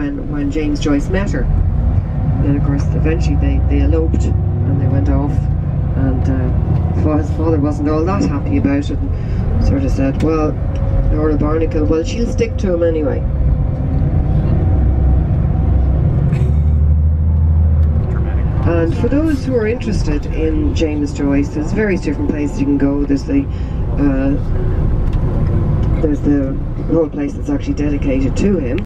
when, when James Joyce met her. And of course, eventually they, they eloped and they went off. And uh, his father wasn't all that happy about it and sort of said, Well, Nora Barnacle, well, she'll stick to him anyway. And for those who are interested in James Joyce, there's various different places you can go. There's the uh, there's the whole place that's actually dedicated to him.